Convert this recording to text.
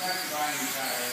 Thank you, Brian.